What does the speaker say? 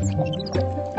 フフフ。